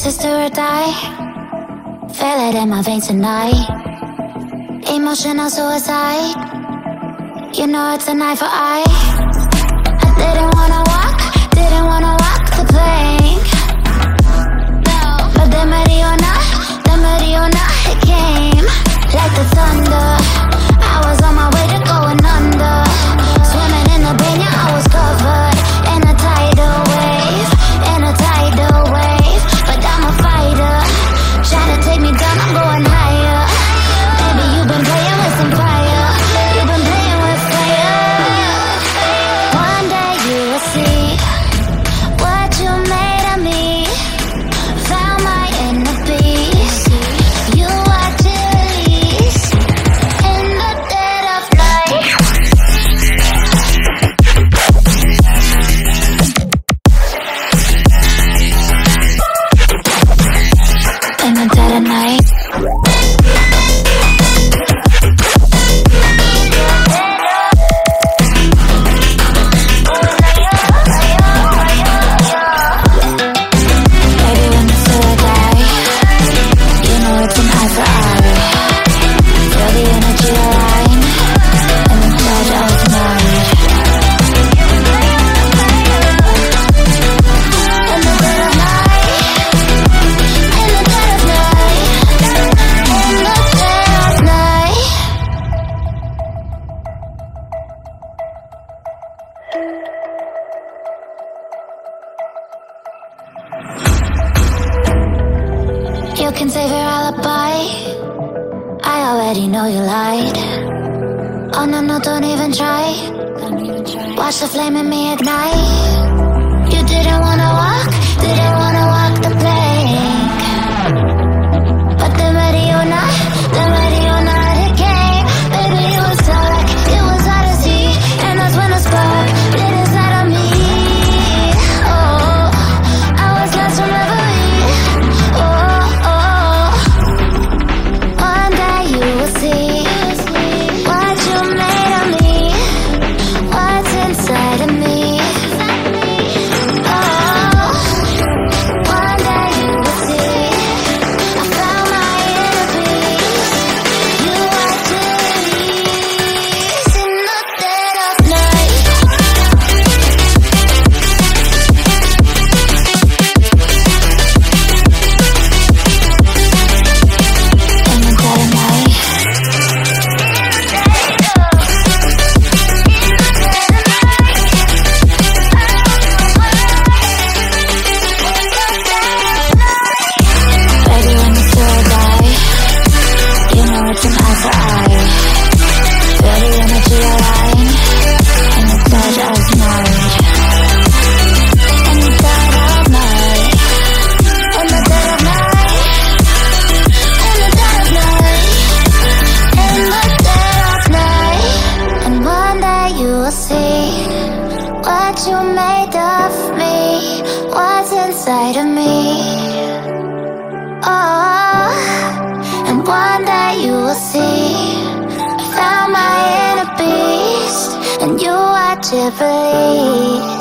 Sister or die. Feel it in my veins tonight. Emotional suicide. You know it's an eye for eye I didn't wanna walk Didn't wanna walk the plane. already know you lied. Oh no, no, don't even try. Watch the flame in me ignite. You didn't wanna walk, didn't wanna inside of me. Oh, and one that you will see. I found my inner beast And you watch it bleed